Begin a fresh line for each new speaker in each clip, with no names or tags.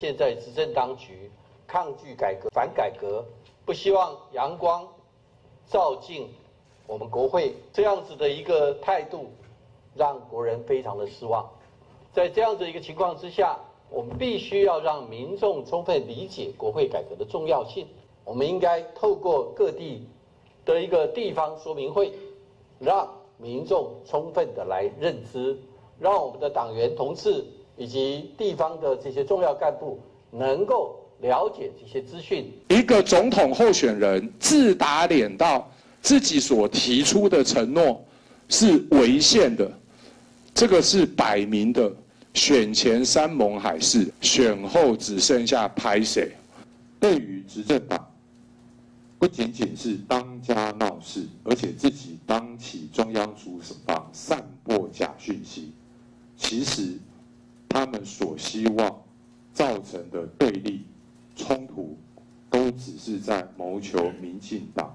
现在执政当局抗拒改革、反改革，不希望阳光照进我们国会，这样子的一个态度，让国人非常的失望。在这样子一个情况之下，我们必须要让民众充分理解国会改革的重要性。我们应该透过各地的一个地方说明会，让民众充分的来认知，让我们的党员同志。以及地方的这些重要干部能够了解这些资讯。
一个总统候选人自打脸到自己所提出的承诺是违宪的，这个是摆明的选前山盟海誓，选后只剩下拍谁。
对于执政党，不仅仅是当家闹事，而且自己当起中央主审方，散播假讯息，其实。所希望造成的对立冲突，都只是在谋求民进党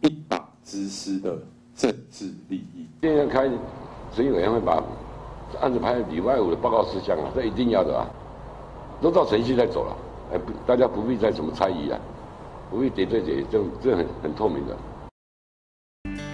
一党之私的政治利益。
现在开审议委员会把案子排礼拜五的报告事项啊，这一定要的啊，都照程序在走了，哎，大家不必再什么猜疑啊，不必叠对叠，这这很很透明的。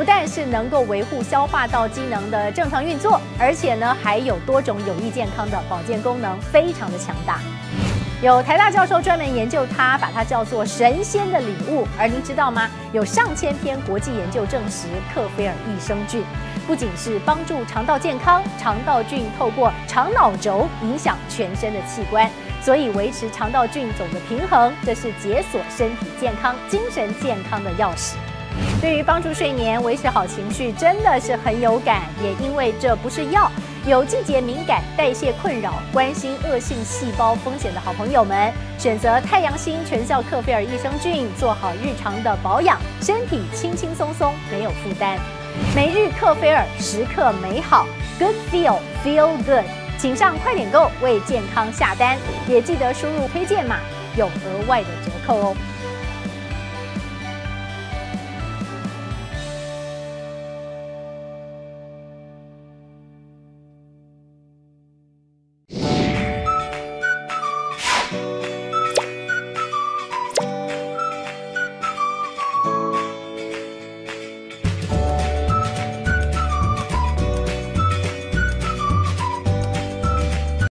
不但是能够维护消化道机能的正常运作，而且呢还有多种有益健康的保健功能，非常的强大。有台大教授专门研究它，把它叫做神仙的礼物。而您知道吗？有上千篇国际研究证实，克菲尔益生菌不仅是帮助肠道健康，肠道菌透过肠脑轴影响全身的器官，所以维持肠道菌种的平衡，这是解锁身体健康、精神健康的钥匙。对于帮助睡眠、维持好情绪，真的是很有感。也因为这不是药，有季节敏感、代谢困扰、关心恶性细胞风险的好朋友们，选择太阳星全效克菲尔益生菌，做好日常的保养，身体轻轻松松，没有负担。每日克菲尔，时刻美好，Good feel feel good，请上快点购为健康下单，也记得输入推荐码，有额外的折扣哦。